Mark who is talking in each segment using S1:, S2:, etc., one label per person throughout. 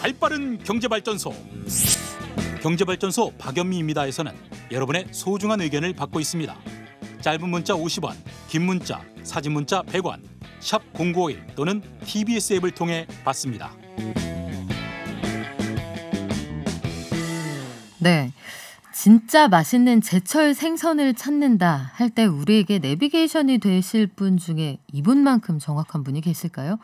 S1: 발빠른 경제발전소 경제발전소 박연미입니다에서는 여러분의 소중한 의견을 받고 있습니다. 짧은 문자 50원, 긴 문자, 사진 문자 100원, 샵 0951 또는 TBS 앱을 통해 받습니다.
S2: 네. 진짜 맛있는 제철 생선을 찾는다 할 때 우리에게 내비게이션이 되실 분 중에 이분만큼 정확한 분이 계실까요?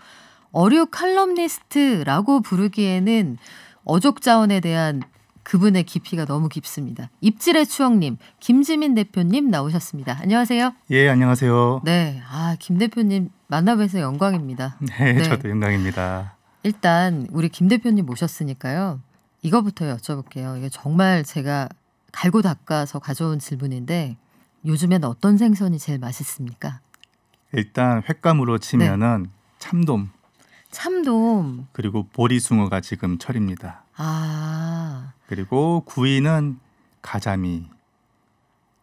S2: 어류 칼럼니스트라고 부르기에는 어족 자원에 대한 그분의 깊이가 너무 깊습니다. 입질의 추억님, 김지민 대표님 나오셨습니다. 안녕하세요.
S3: 예, 안녕하세요.
S2: 네, 아, 김 대표님 만나뵈서 영광입니다.
S3: 네, 네, 저도 영광입니다.
S2: 일단 우리 김 대표님 모셨으니까요. 이거부터 여쭤볼게요. 이게 정말 제가 갈고 닦아서 가져온 질문인데 요즘엔 어떤 생선이 제일 맛있습니까?
S3: 일단 횟감으로 치면은 네. 참돔.
S2: 참돔.
S3: 그리고 보리숭어가 지금 철입니다.
S2: 아.
S3: 그리고 구이는 가자미.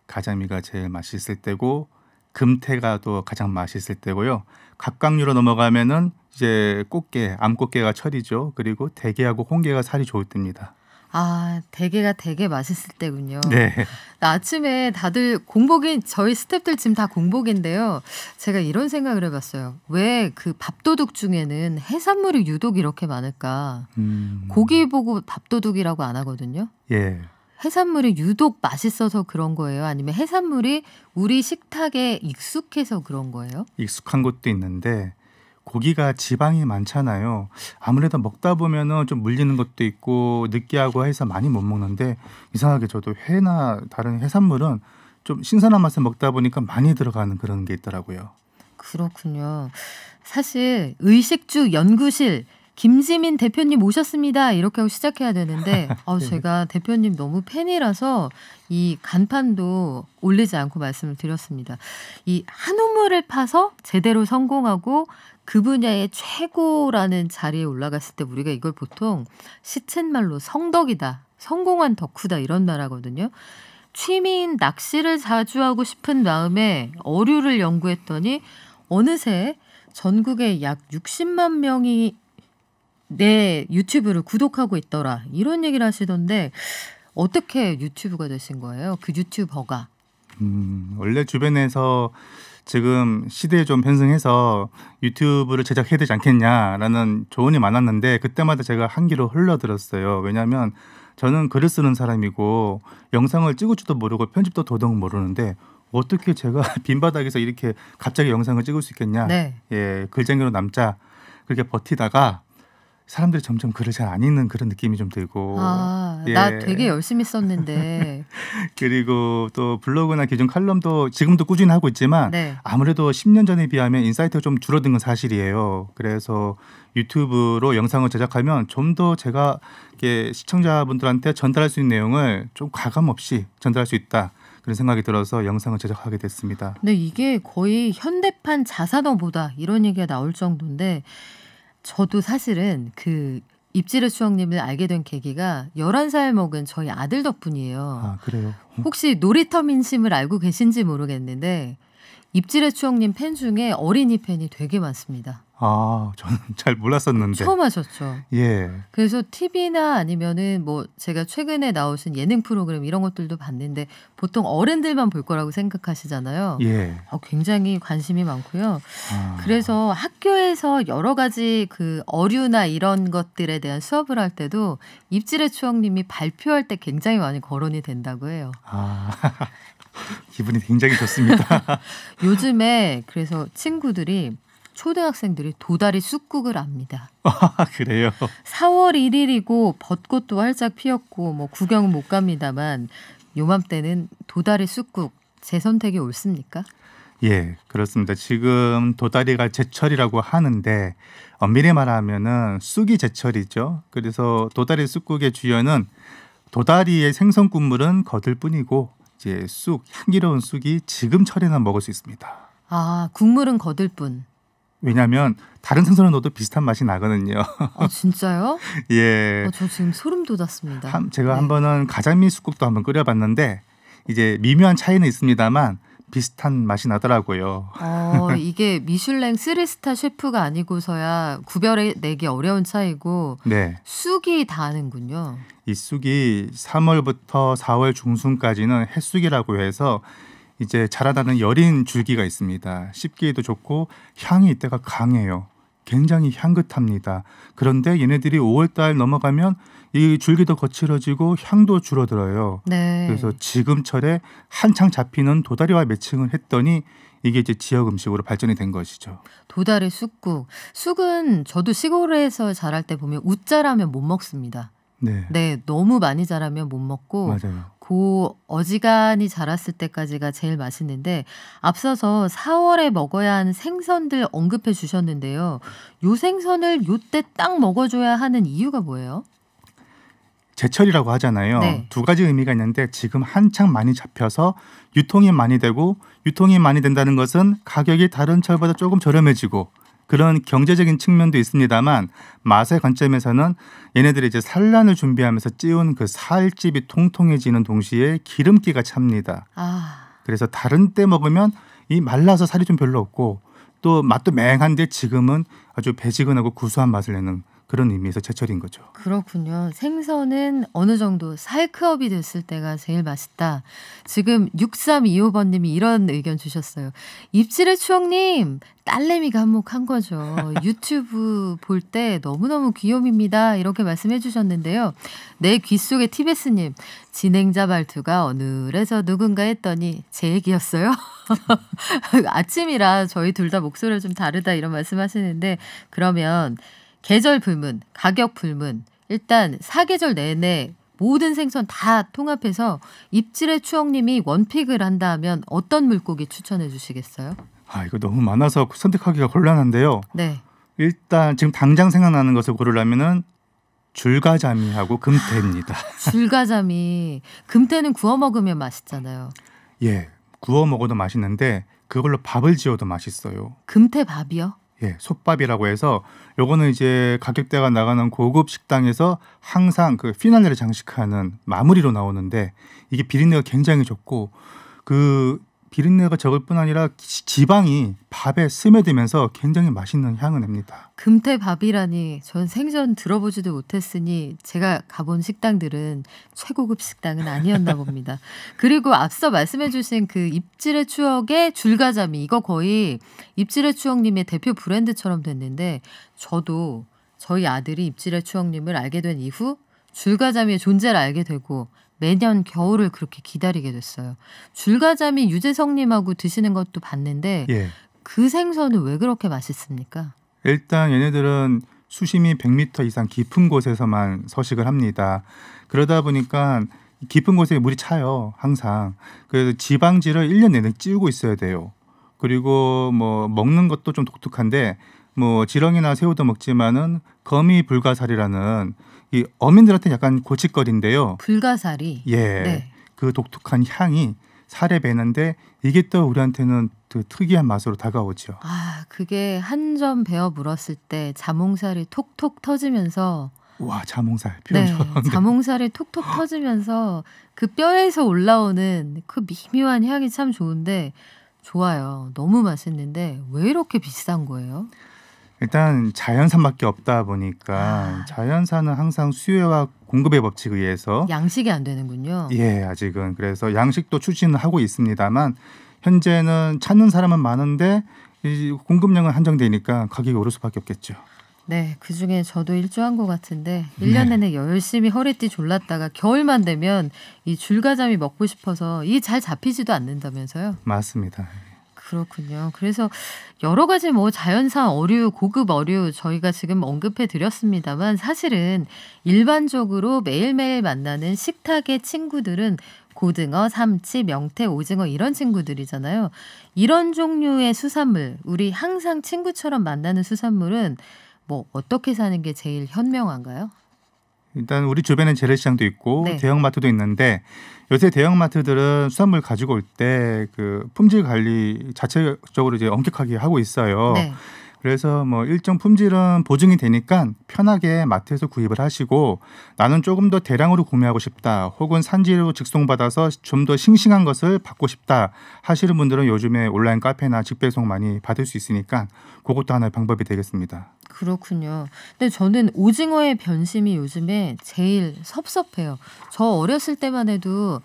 S3: 가자미가 제일 맛있을 때고 금태가 또 가장 맛있을 때고요. 갑각류로 넘어가면은 이제 꽃게, 암꽃게가 철이죠. 그리고 대게하고 홍게가 살이 좋을 때입니다.
S2: 아, 대게가 되게 맛있을 때군요.
S3: 네.
S2: 아침에 다들 공복인 저희 스탭들 지금 다 공복인데요. 제가 이런 생각을 해봤어요. 왜 그 밥도둑 중에는 해산물이 유독 이렇게 많을까? 음. 고기 보고 밥도둑이라고 안 하거든요.
S3: 예.
S2: 해산물이 유독 맛있어서 그런 거예요? 아니면 해산물이 우리 식탁에 익숙해서 그런 거예요?
S3: 익숙한 것도 있는데 고기가 지방이 많잖아요. 아무래도 먹다 보면은 좀 물리는 것도 있고 느끼하고 해서 많이 못 먹는데 이상하게 저도 회나 다른 해산물은 좀 신선한 맛을 먹다 보니까 많이 들어가는 그런 게 있더라고요.
S2: 그렇군요. 사실 의식주 연구실 김지민 대표님 모셨습니다. 이렇게 하고 시작해야 되는데, 어, 제가 대표님 너무 팬이라서 이 간판도 올리지 않고 말씀을 드렸습니다. 이 한우물을 파서 제대로 성공하고 그 분야의 최고라는 자리에 올라갔을 때 우리가 이걸 보통 시쳇말로 성덕이다, 성공한 덕후다 이런 말 하거든요. 취미인 낚시를 자주 하고 싶은 마음에 어류를 연구했더니 어느새 전국에 약 60만 명이 내 유튜브를 구독하고 있더라. 이런 얘기를 하시던데 어떻게 유튜브가 되신 거예요? 그 유튜버가.
S3: 음, 원래 주변에서 지금 시대에 좀 편승해서 유튜브를 제작해야 되지 않겠냐라는 조언이 많았는데 그때마다 제가 한 귀로 흘러들었어요. 왜냐하면 저는 글을 쓰는 사람이고 영상을 찍을 줄도 모르고 편집도 도통 모르는데 어떻게 제가 맨바닥에서 이렇게 갑자기 영상을 찍을 수 있겠냐?
S2: 네.
S3: 예, 글쟁이로 남자 그렇게 버티다가 사람들이 점점 글을 잘 안 읽는 그런 느낌이 좀 들고
S2: 아, 예. 나 되게 열심히 썼는데
S3: 그리고 또 블로그나 기존 칼럼도 지금도 꾸준히 하고 있지만 네. 아무래도 10년 전에 비하면 insight가 좀 줄어든 건 사실이에요. 그래서 유튜브로 영상을 제작하면 좀 더 제가 시청자분들한테 전달할 수 있는 내용을 좀 과감 없이 전달할 수 있다. 그런 생각이 들어서 영상을 제작하게 됐습니다.
S2: 네, 이게 거의 현대판 자산어보다 이런 얘기가 나올 정도인데 저도 사실은 그 입지르 추억님을 알게 된 계기가 11살 먹은 저희 아들 덕분이에요.
S3: 아, 그래요?
S2: 혹시 놀이터 민심을 알고 계신지 모르겠는데 입지르 추억님 팬 중에 어린이 팬이 되게 많습니다.
S3: 아, 저는 잘 몰랐었는데.
S2: 처음 하셨죠.
S3: 예.
S2: 그래서 TV나 아니면은 뭐 제가 최근에 나오신 예능 프로그램 이런 것들도 봤는데 보통 어른들만 볼 거라고 생각하시잖아요.
S3: 예.
S2: 어, 굉장히 관심이 많고요. 아. 그래서 학교에서 여러 가지 그 어류나 이런 것들에 대한 수업을 할 때도 입질의 추억님이 발표할 때 굉장히 많이 거론이 된다고 해요.
S3: 아. 기분이 굉장히 좋습니다.
S2: 요즘에 그래서 친구들이 초등학생들이 도다리 쑥국을 압니다.
S3: 아, 그래요?
S2: 4월 1일이고 벚꽃도 활짝 피었고 뭐 구경은 못 갑니다만 요맘때는 도다리 쑥국 제 선택이 옳습니까?
S3: 예, 그렇습니다. 지금 도다리가 제철이라고 하는데 엄밀히 말하면은 쑥이 제철이죠. 그래서 도다리 쑥국의 주연은 도다리의 생선 국물은 거들 뿐이고 이제 쑥 향기로운 쑥이 지금 철에나 먹을 수 있습니다.
S2: 아, 국물은 거들 뿐.
S3: 왜냐하면 다른 생선을 넣어도 비슷한 맛이 나거든요.
S2: 아 진짜요?
S3: 예.
S2: 어, 저 지금 소름 돋았습니다.
S3: 한, 제가 네. 한 번은 가자미 쑥국도 한번 끓여봤는데 이제 미묘한 차이는 있습니다만 비슷한 맛이 나더라고요.
S2: 어, 이게 미슐랭 3스타 셰프가 아니고서야 구별해 내기 어려운 차이고
S3: 네.
S2: 쑥이 다는군요.
S3: 이 쑥이 3월부터 4월 중순까지는 햇쑥이라고 해서 이제 자라나는 여린 줄기가 있습니다. 씹기에도 좋고 향이 이때가 강해요. 굉장히 향긋합니다. 그런데 얘네들이 5월달 넘어가면 이 줄기도 거칠어지고 향도 줄어들어요.
S2: 네.
S3: 그래서 지금철에 한창 잡히는 도다리와 매칭을 했더니 이게 이제 지역 음식으로 발전이 된 것이죠.
S2: 도다리 쑥국. 쑥은 저도 시골에서 자랄 때 보면 웃자라면 못 먹습니다.
S3: 네.
S2: 네, 너무 많이 자라면 못 먹고
S3: 맞아요.
S2: 고 어지간히 자랐을 때까지가 제일 맛있는데 앞서서 4월에 먹어야 하는 생선들 언급해 주셨는데요. 요 생선을 요때 딱 먹어줘야 하는 이유가 뭐예요?
S3: 제철이라고 하잖아요.
S2: 네.
S3: 두 가지 의미가 있는데 지금 한창 많이 잡혀서 유통이 많이 되고 유통이 많이 된다는 것은 가격이 다른 철보다 조금 저렴해지고 그런 경제적인 측면도 있습니다만 맛의 관점에서는 얘네들이 이제 산란을 준비하면서 찌운 그 살집이 통통해지는 동시에 기름기가 찹니다.
S2: 아,
S3: 그래서 다른 때 먹으면 이 말라서 살이 좀 별로 없고 또 맛도 맹한데 지금은 아주 배지근하고 구수한 맛을 내는 그런 의미에서 제철인 거죠.
S2: 그렇군요. 생선은 어느 정도 살크업이 됐을 때가 제일 맛있다. 지금 6325번님이 이런 의견 주셨어요. 입질의 추억님, 딸내미가 한몫한 거죠. 유튜브 볼 때 너무너무 귀염입니다. 이렇게 말씀해 주셨는데요. 내 귀 속의 티베스님, 진행자 말투가 어느래서 누군가 했더니 제 얘기였어요. 아침이라 저희 둘 다 목소리가 좀 다르다 이런 말씀 하시는데 그러면 계절 불문, 가격 불문, 일단 사계절 내내 모든 생선 다 통합해서 입질의 추억님이 원픽을 한다 하면 어떤 물고기 추천해 주시겠어요?
S3: 아 이거 너무 많아서 선택하기가 곤란한데요.
S2: 네.
S3: 일단 지금 당장 생각나는 것을 고르려면은 줄가자미하고 금태입니다.
S2: 줄가자미. 금태는 구워 먹으면 맛있잖아요.
S3: 예, 구워 먹어도 맛있는데 그걸로 밥을 지어도 맛있어요.
S2: 금태 밥이요?
S3: 예, 솥밥이라고 해서 요거는 이제 가격대가 나가는 고급 식당에서 항상 그 피날레를 장식하는 마무리로 나오는데 이게 비린내가 굉장히 좋고 그 비린내가 적을 뿐 아니라 지- 지방이 밥에 스며들면서 굉장히 맛있는 향을 냅니다.
S2: 금태 밥이라니 전 생전 들어보지도 못했으니 제가 가본 식당들은 최고급 식당은 아니었나 봅니다. 그리고 앞서 말씀해주신 그 입질의 추억의 줄가자미 이거 거의 입질의 추억님의 대표 브랜드처럼 됐는데 저도 저희 아들이 입질의 추억님을 알게 된 이후 줄가자미의 존재를 알게 되고 매년 겨울을 그렇게 기다리게 됐어요. 줄가자미 유재석님하고 드시는 것도 봤는데
S3: 예.
S2: 그 생선은 왜 그렇게 맛있습니까?
S3: 일단 얘네들은 수심이 100m 이상 깊은 곳에서만 서식을 합니다. 그러다 보니까 깊은 곳에 물이 차요. 항상. 그래서 지방질을 1년 내내 찌우고 있어야 돼요. 그리고 뭐 먹는 것도 좀 독특한데 뭐 지렁이나 새우도 먹지만은 거미 불가사리라는 이 어민들한테 약간 고칫거리인데요.
S2: 불가사리.
S3: 예.
S2: 네.
S3: 그 독특한 향이 살에 배는데 이게 또 우리한테는 그 특이한 맛으로 다가오죠.
S2: 아, 그게 한 점 베어 물었을 때 자몽살이 톡톡 터지면서
S3: 와 자몽살 표현
S2: 네. 자몽살이 톡톡 터지면서 그 뼈에서 올라오는 그 미묘한 향이 참 좋은데 좋아요. 너무 맛있는데 왜 이렇게 비싼 거예요?
S3: 일단 자연산밖에 없다 보니까
S2: 아.
S3: 자연산은 항상 수요와 공급의 법칙에 의해서
S2: 양식이 안 되는군요.
S3: 예 아직은 그래서 양식도 추진을 하고 있습니다만 현재는 찾는 사람은 많은데 이 공급량은 한정되니까 가격이 오를 수밖에 없겠죠.
S2: 네, 그 중에 저도 일조한 것 같은데 1년
S3: 네.
S2: 내내 열심히 허리띠 졸랐다가 겨울만 되면 이 줄가자미 먹고 싶어서 이게 잘 잡히지도 않는다면서요?
S3: 맞습니다.
S2: 그렇군요. 그래서 여러 가지 뭐 자연산 어류, 고급 어류 저희가 지금 언급해 드렸습니다만 사실은 일반적으로 매일매일 만나는 식탁의 친구들은 고등어, 삼치, 명태, 오징어 이런 친구들이잖아요. 이런 종류의 수산물, 우리 항상 친구처럼 만나는 수산물은 뭐 어떻게 사는 게 제일 현명한가요?
S3: 일단 우리 주변엔 재래시장도 있고
S2: 네.
S3: 대형마트도 있는데 요새 대형마트들은 수산물 가지고 올 때 그 품질 관리 자체적으로 이제 엄격하게 하고 있어요.
S2: 네.
S3: 그래서 뭐 일정 품질은 보증이 되니까 편하게 마트에서 구입을 하시고 나는 조금 더 대량으로 구매하고 싶다. 혹은 산지로 직송받아서 좀 더 싱싱한 것을 받고 싶다 하시는 분들은 요즘에 온라인 카페나 직배송 많이 받을 수 있으니까 그것도 하나의 방법이 되겠습니다.
S2: 그렇군요. 근데 저는 오징어의 변심이 요즘에 제일 섭섭해요. 저 어렸을 때만 해도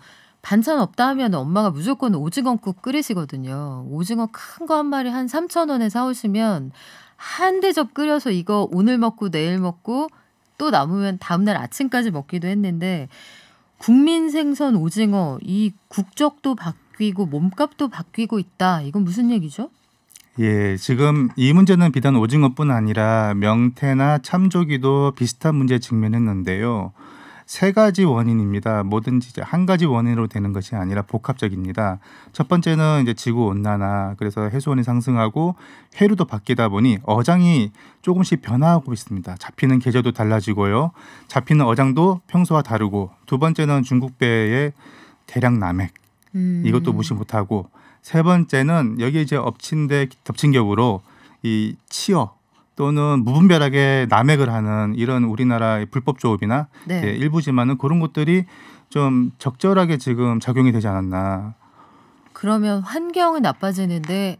S2: 반찬 없다 하면 엄마가 무조건 오징어국 끓이시거든요. 오징어 큰 거 한 마리 한 3천 원에 사오시면 한 대접 끓여서 이거 오늘 먹고 내일 먹고 또 남으면 다음날 아침까지 먹기도 했는데 국민 생선 오징어 이 국적도 바뀌고 몸값도 바뀌고 있다. 이건 무슨 얘기죠?
S3: 예, 지금 이 문제는 비단 오징어뿐 아니라 명태나 참조기도 비슷한 문제에 직면했는데요. 세 가지 원인입니다. 뭐든지 이제 한 가지 원인으로 되는 것이 아니라 복합적입니다. 첫 번째는 이제 지구 온난화, 그래서 해수온이 상승하고 해류도 바뀌다 보니 어장이 조금씩 변화하고 있습니다. 잡히는 계절도 달라지고요. 잡히는 어장도 평소와 다르고 두 번째는 중국 배의 대량 남획
S2: 음.
S3: 이것도 무시 못하고 세 번째는 여기 이제 엎친 데 덮친 격으로 이 치어 또는 무분별하게 남획을 하는 이런 우리나라의 불법 조업이나
S2: 네.
S3: 예, 일부지만은 그런 것들이 좀 적절하게 지금 작용이 되지 않았나.
S2: 그러면 환경은 나빠지는데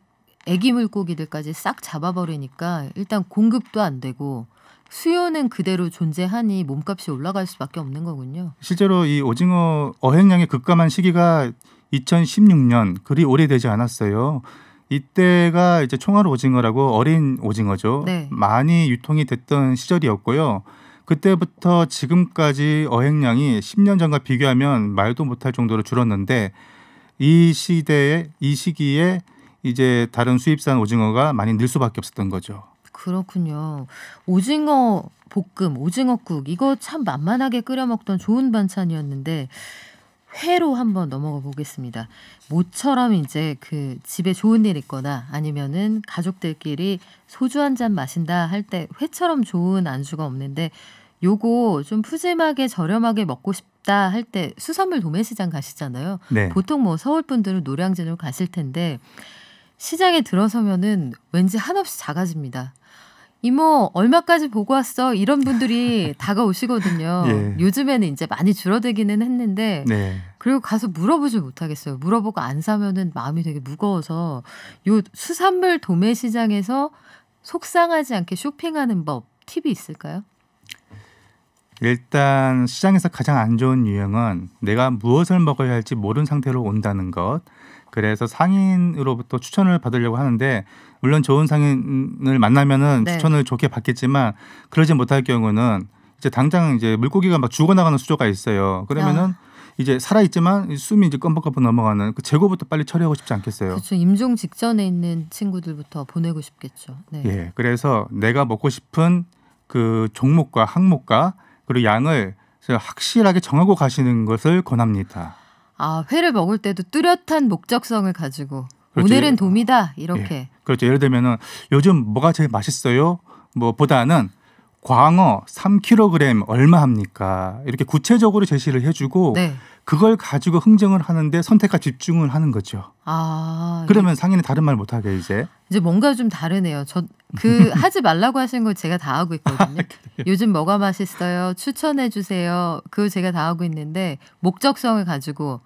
S2: 애기 물고기들까지 싹 잡아버리니까 일단 공급도 안 되고 수요는 그대로 존재하니 몸값이 올라갈 수밖에 없는 거군요.
S3: 실제로 이 오징어 어획량이 급감한 시기가 2016년 그리 오래되지 않았어요. 이때가 이제 총알 오징어라고 어린 오징어죠.
S2: 네.
S3: 많이 유통이 됐던 시절이었고요. 그때부터 지금까지 어획량이 10년 전과 비교하면 말도 못할 정도로 줄었는데 이 시대에 이 시기에 이제 다른 수입산 오징어가 많이 늘 수밖에 없었던 거죠.
S2: 그렇군요. 오징어 볶음, 오징어국 이거 참 만만하게 끓여 먹던 좋은 반찬이었는데 회로 한번 넘어가 보겠습니다. 모처럼 이제 그 집에 좋은 일 있거나 아니면은 가족들끼리 소주 한 잔 마신다 할 때 회처럼 좋은 안주가 없는데 요거 좀 푸짐하게 저렴하게 먹고 싶다 할 때 수산물 도매시장 가시잖아요.
S3: 네.
S2: 보통 뭐 서울 분들은 노량진으로 가실 텐데 시장에 들어서면은 왠지 한없이 작아집니다. 이모 얼마까지 보고 왔어? 이런 분들이 다가오시거든요.
S3: 예.
S2: 요즘에는 이제 많이 줄어들기는 했는데
S3: 네.
S2: 그리고 가서 물어보질 못하겠어요. 물어보고 안 사면은 마음이 되게 무거워서 요 수산물 도매 시장에서 속상하지 않게 쇼핑하는 법 팁이 있을까요?
S3: 일단 시장에서 가장 안 좋은 유형은 내가 무엇을 먹어야 할지 모르는 상태로 온다는 것. 그래서 상인으로부터 추천을 받으려고 하는데 물론 좋은 상인을 만나면은
S2: 네.
S3: 추천을 좋게 받겠지만 그러지 못할 경우는 이제 당장 이제 물고기가 막 죽어나가는 수조가 있어요. 그러면은 이제 살아 있지만 숨이 이제 껌뻑껌뻑 넘어가는 그 재고부터 빨리 처리하고 싶지 않겠어요.
S2: 그렇죠. 임종 직전에 있는 친구들부터 보내고 싶겠죠. 네.
S3: 예, 그래서 내가 먹고 싶은 그 종목과 항목과 그리고 양을 확실하게 정하고 가시는 것을 권합니다.
S2: 아 회를 먹을 때도 뚜렷한 목적성을 가지고
S3: 그렇죠.
S2: 오늘은 돔이다 이렇게.
S3: 그렇죠. 예를 들면은 요즘 뭐가 제일 맛있어요? 뭐 보다는 광어 3kg 얼마 합니까? 이렇게 구체적으로 제시를 해주고
S2: 네.
S3: 그걸 가지고 흥정을 하는데 선택과 집중을 하는 거죠.
S2: 아
S3: 그러면 상인이 다른 말 못하게 이제
S2: 이제 뭔가 좀 다르네요. 저 그 하지 말라고 하신 걸 제가 다 하고 있거든요. 요즘 뭐가 맛있어요? 추천해 주세요. 그거 제가 다 하고 있는데 목적성을 가지고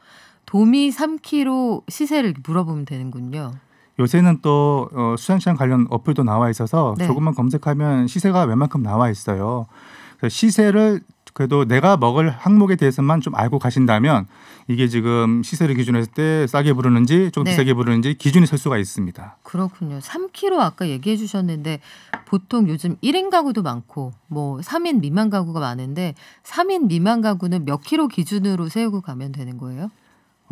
S2: 도미 3kg 시세를 물어보면 되는군요.
S3: 요새는 또 어, 수산시장 관련 어플도 나와 있어서
S2: 네.
S3: 조금만 검색하면 시세가 웬만큼 나와 있어요. 그래서 시세를 그래도 내가 먹을 항목에 대해서만 좀 알고 가신다면 이게 지금 시세를 기준으로 했을 때 싸게 부르는지 좀
S2: 네.
S3: 비싸게 부르는지 기준이 설 수가 있습니다.
S2: 그렇군요. 3kg 아까 얘기해 주셨는데 보통 요즘 1인 가구도 많고 뭐 3인 미만 가구가 많은데 3인 미만 가구는 몇 킬로 기준으로 세우고 가면 되는 거예요?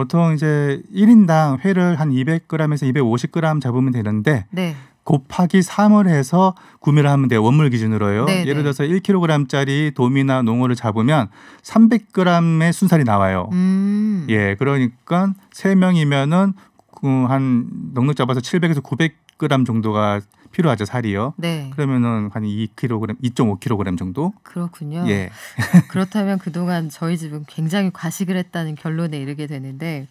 S3: 보통 이제 1인당 회를 한 200g에서 250g 잡으면 되는데
S2: 네.
S3: 곱하기 3을 해서 구매를 하면 돼요. 원물 기준으로요.
S2: 네,
S3: 예를
S2: 네.
S3: 들어서 1kg짜리 도미나 농어를 잡으면 300g의 순살이 나와요.
S2: 음.
S3: 예, 그러니까 세 명이면은 그한 넉넉 잡아서 700에서 900g 정도가 필요하죠 살이요.
S2: 네.
S3: 그러면은 한 2kg, 2.5kg 정도.
S2: 그렇군요.
S3: 예,
S2: 그렇다면 그동안 저희 집은 굉장히 과식을 했다는 결론에 이르게 되는데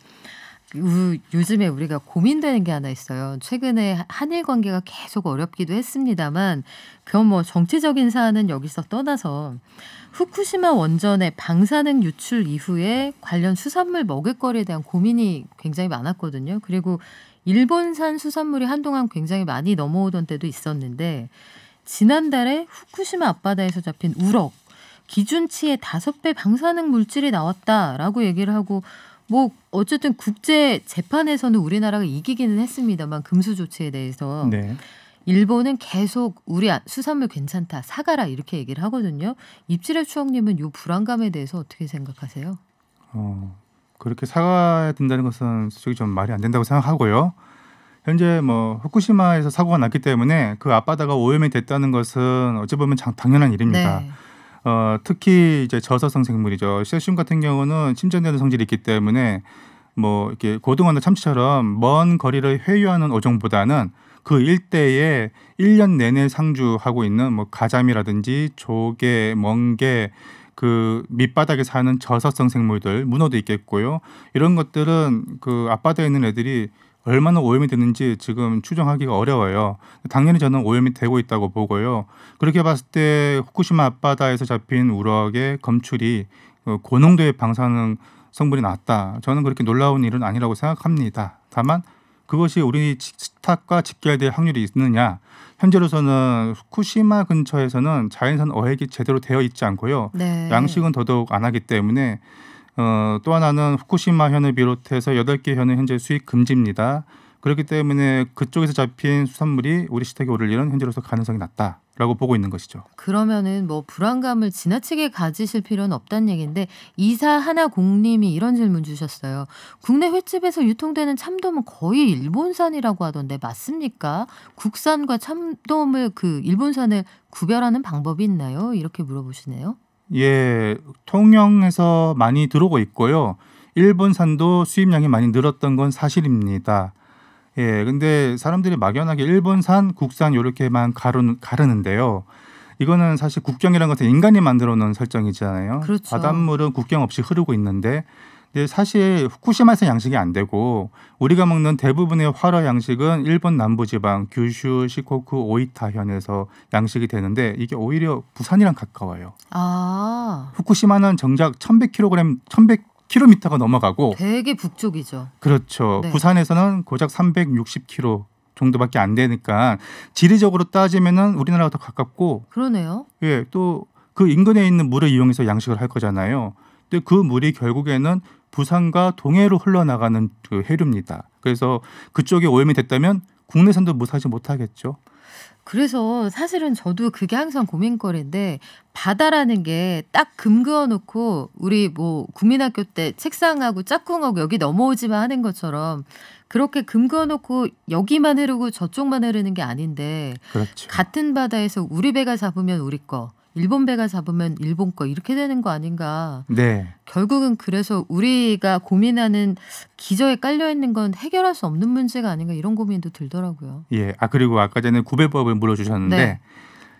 S2: 우- 요즘에 우리가 고민되는 게 하나 있어요. 최근에 한일 관계가 계속 어렵기도 했습니다만 그뭐 정치적인 사안은 여기서 떠나서 후쿠시마 원전의 방사능 유출 이후에 관련 수산물 먹을거리에 대한 고민이 굉장히 많았거든요. 그리고 일본산 수산물이 한동안 굉장히 많이 넘어오던 때도 있었는데 지난달에 후쿠시마 앞바다에서 잡힌 우럭 기준치의 다섯 배 방사능 물질이 나왔다라고 얘기를 하고 뭐 어쨌든 국제 재판에서는 우리나라가 이기기는 했습니다만 금수 조치에 대해서
S3: 네.
S2: 일본은 계속 우리 아- 수산물 괜찮다 사가라 이렇게 얘기를 하거든요. 입질의 추억님은 요 불안감에 대해서 어떻게 생각하세요?
S3: 어, 그렇게 사과해야 된다는 것은 솔직히 좀 말이 안 된다고 생각하고요. 현재 뭐 후쿠시마에서 사고가 났기 때문에 그 앞바다가 오염이 됐다는 것은 어찌 보면 장- 당연한 일입니다.
S2: 네.
S3: 어, 특히 이제 저서성 생물이죠. 세슘 같은 경우는 침전되는 성질이 있기 때문에 뭐 이렇게 고등어나 참치처럼 먼 거리를 회유하는 어종보다는 그 일대에 일년 내내 상주하고 있는 뭐 가자미라든지 조개, 멍게 그 밑바닥에 사는 저서성 생물들, 문어도 있겠고요. 이런 것들은 그 앞바다에 있는 애들이 얼마나 오염이 됐는지 지금 추정하기가 어려워요. 당연히 저는 오염이 되고 있다고 보고요. 그렇게 봤을 때 후쿠시마 앞바다에서 잡힌 우럭의 검출이 어, 고농도의 방사능 성분이 나왔다. 저는 그렇게 놀라운 일은 아니라고 생각합니다. 다만 그것이 우리 식탁과 직결될 확률이 있느냐? 현재로서는 후쿠시마 근처에서는 자연산 어획이 제대로 되어 있지 않고요.
S2: 네.
S3: 양식은 더더욱 안 하기 때문에 어, 또 하나는 후쿠시마 현을 비롯해서 여덟 개 현은 현재 수입 금지입니다. 그렇기 때문에 그쪽에서 잡힌 수산물이 우리 식탁에 오를 일은 현재로서 가능성이 낮다 라고 보고 있는 것이죠.
S2: 그러면은 뭐 불안감을 지나치게 가지실 필요는 없다는 얘기인데 이사 하나 공님이 이런 질문 주셨어요. 국내 횟집에서 유통되는 참돔은 거의 일본산이라고 하던데 맞습니까? 국산과 참돔을 그 일본산을 구별하는 방법이 있나요? 이렇게 물어보시네요.
S3: 예, 통영에서 많이 들어오고 있고요. 일본산도 수입량이 많이 늘었던 건 사실입니다. 예, 근데 사람들이 막연하게 일본산, 국산 이렇게만 가르, 가르는데요. 이거는 사실 국경이라는 것은 인간이 만들어 놓은 설정이잖아요.
S2: 그렇죠.
S3: 바닷물은 국경 없이 흐르고 있는데 근데 사실 후쿠시마에서 양식이 안 되고 우리가 먹는 대부분의 활어 양식은 일본 남부지방 규슈, 시코쿠, 오이타 현에서 양식이 되는데 이게 오히려 부산이랑 가까워요.
S2: 아,
S3: 후쿠시마는 정작 1,100kg, 1,100km가 넘어가고
S2: 되게 북쪽이죠.
S3: 그렇죠.
S2: 네.
S3: 부산에서는 고작 360km 정도밖에 안 되니까 지리적으로 따지면은 우리나라가 더 가깝고
S2: 그러네요.
S3: 예, 또 그 인근에 있는 물을 이용해서 양식을 할 거잖아요. 근데 그 물이 결국에는 부산과 동해로 흘러나가는 그 해류입니다. 그래서 그쪽에 오염이 됐다면 국내산도 무사하지 못하겠죠.
S2: 그래서 사실은 저도 그게 항상 고민거리인데 바다라는 게 딱 금 그어 놓고 우리 뭐 국민학교 때 책상하고 짝꿍하고 여기 넘어오지만 하는 것처럼 그렇게 금 그어 놓고 여기만 흐르고 저쪽만 흐르는 게 아닌데
S3: 그렇죠.
S2: 같은 바다에서 우리 배가 잡으면 우리 거 일본 배가 잡으면 일본 거 이렇게 되는 거 아닌가
S3: 네.
S2: 결국은 그래서 우리가 고민하는 기저에 깔려 있는 건 해결할 수 없는 문제가 아닌가 이런 고민도 들더라고요.
S3: 예. 아 그리고 아까 전에 구별법을 물어주셨는데
S2: 네.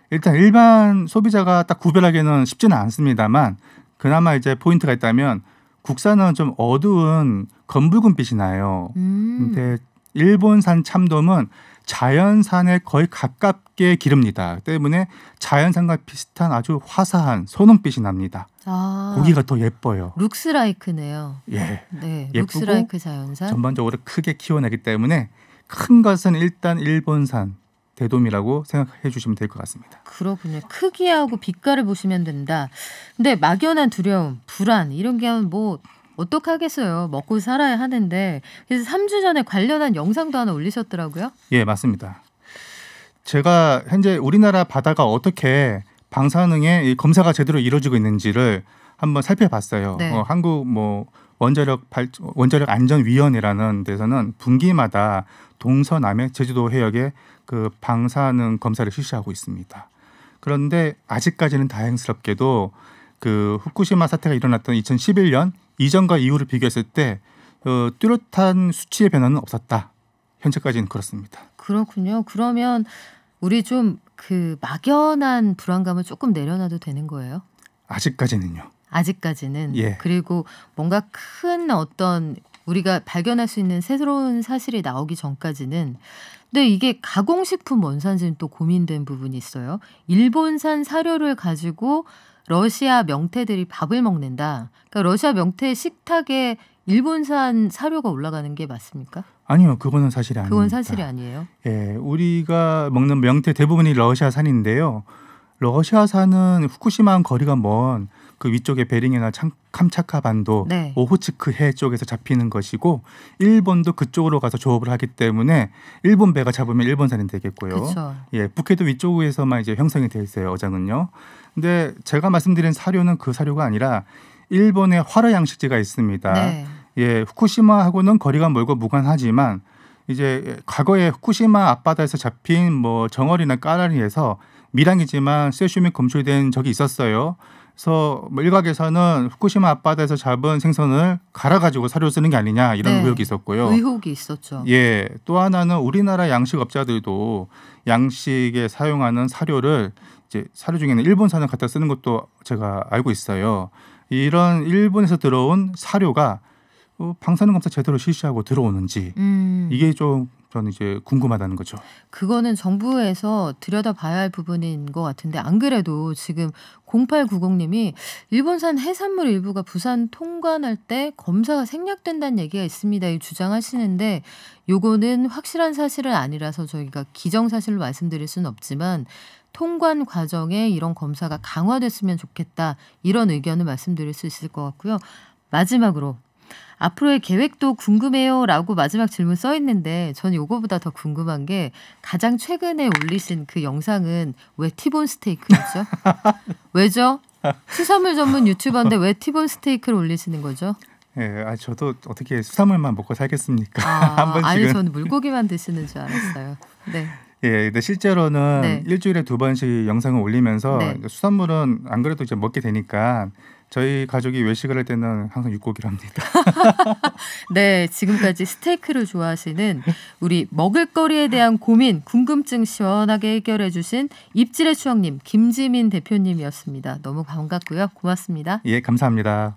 S3: 일단 일반 소비자가 딱 구별하기는 쉽지는 않습니다만 그나마 이제 포인트가 있다면 국산은 좀 어두운 검붉은 빛이 나요.
S2: 음.
S3: 근데 일본산 참돔은 자연산에 거의 가깝게 기릅니다. 때문에 자연산과 비슷한 아주 화사한 소농빛이 납니다.
S2: 아,
S3: 고기가 더 예뻐요.
S2: 룩스라이크네요.
S3: 예.
S2: 네,
S3: 예쁘고
S2: 룩스라이크 자연산.
S3: 전반적으로 크게 키워내기 때문에 큰 것은 일단 일본산 대돔이라고 생각해 주시면 될 것 같습니다.
S2: 그렇군요. 크기하고 빛깔을 보시면 된다. 근데 막연한 두려움, 불안 이런 게뭐 어떡하겠어요. 먹고 살아야 하는데 그래서 3주 전에 관련한 영상도 하나 올리셨더라고요.
S3: 예, 맞습니다. 제가 현재 우리나라 바다가 어떻게 방사능의 이 검사가 제대로 이루어지고 있는지를 한번 살펴봤어요.
S2: 네.
S3: 어, 한국 뭐 원자력 발 원자력 안전 위원회라는 데서는 분기마다 동서남해 제주도 해역에 그 방사능 검사를 실시하고 있습니다. 그런데 아직까지는 다행스럽게도 그 후쿠시마 사태가 일어났던 2011년 이전과 이후를 비교했을 때 어, 뚜렷한 수치의 변화는 없었다. 현재까지는 그렇습니다.
S2: 그렇군요. 그러면 우리 좀 그 막연한 불안감을 조금 내려놔도 되는 거예요.
S3: 아직까지는요.
S2: 아직까지는
S3: 예.
S2: 그리고 뭔가 큰 어떤 우리가 발견할 수 있는 새로운 사실이 나오기 전까지는 근데 이게 가공식품 원산지는 또 고민된 부분이 있어요. 일본산 사료를 가지고 러시아 명태들이 밥을 먹는다. 그러니까 러시아 명태 식탁에 일본산 사료가 올라가는 게 맞습니까?
S3: 아니요, 그거는 사실이 아닙니다.
S2: 그건 사실이 아니에요.
S3: 예, 우리가 먹는 명태 대부분이 러시아산인데요. 러시아산은 후쿠시마랑 거리가 먼 그 위쪽에 베링이나 참, 캄차카 반도,
S2: 네.
S3: 오호츠크 해 쪽에서 잡히는 것이고 일본도 그쪽으로 가서 조업을 하기 때문에 일본 배가 잡으면 일본산이 되겠고요.
S2: 그렇죠.
S3: 예, 북해도 위쪽에서만 이제 형성이 돼 있어요, 어장은요. 근데 제가 말씀드린 사료는 그 사료가 아니라 일본의 화라 양식지가 있습니다.
S2: 네.
S3: 예, 후쿠시마하고는 거리가 멀고 무관하지만 이제 과거에 후쿠시마 앞바다에서 잡힌 뭐 정어리나 까라리에서 밀항이지만 세슘이 검출된 적이 있었어요. 그래서 뭐 일각에서는 후쿠시마 앞바다에서 잡은 생선을 갈아 가지고 사료 쓰는 게 아니냐 이런
S2: 네.
S3: 의혹이 있었고요.
S2: 의혹이 있었죠.
S3: 예, 또 하나는 우리나라 양식업자들도 양식에 사용하는 사료를 이제 사료 중에는 일본산을 갖다 쓰는 것도 제가 알고 있어요. 이런 일본에서 들어온 사료가 어, 방사능 검사 제대로 실시하고 들어오는지
S2: 음.
S3: 이게 좀 저는 이제 궁금하다는 거죠.
S2: 그거는 정부에서 들여다봐야 할 부분인 것 같은데 안 그래도 지금 0890님이 일본산 해산물 일부가 부산 통관할 때 검사가 생략된다는 얘기가 있습니다. 이 주장하시는데 요거는 확실한 사실은 아니라서 저희가 기정사실로 말씀드릴 수는 없지만 통관 과정에 이런 검사가 강화됐으면 좋겠다 이런 의견을 말씀드릴 수 있을 것 같고요. 마지막으로 앞으로의 계획도 궁금해요 라고 마지막 질문 써 있는데 전 요거보다 더 궁금한 게 가장 최근에 올리신 그 영상은 왜 티본 스테이크였죠? 왜죠? 수산물 전문 유튜버인데 왜 티본 스테이크를 올리시는 거죠?
S3: 예, 아 저도 어떻게 수산물만 먹고 살겠습니까?
S2: 아,
S3: 한 번씩은.
S2: 아니 저는 물고기만 드시는 줄 알았어요. 네.
S3: 예, 근데 실제로는
S2: 네.
S3: 일주일에 두 번씩 영상을 올리면서
S2: 네.
S3: 수산물은 안 그래도 이제 먹게 되니까 저희 가족이 외식을 할 때는 항상 육고기를 합니다.
S2: 네, 지금까지 스테이크를 좋아하시는 우리 먹을거리에 대한 고민, 궁금증 시원하게 해결해 주신 입질의 추억님 김지민 대표님이었습니다. 너무 반갑고요. 고맙습니다.
S3: 예, 감사합니다.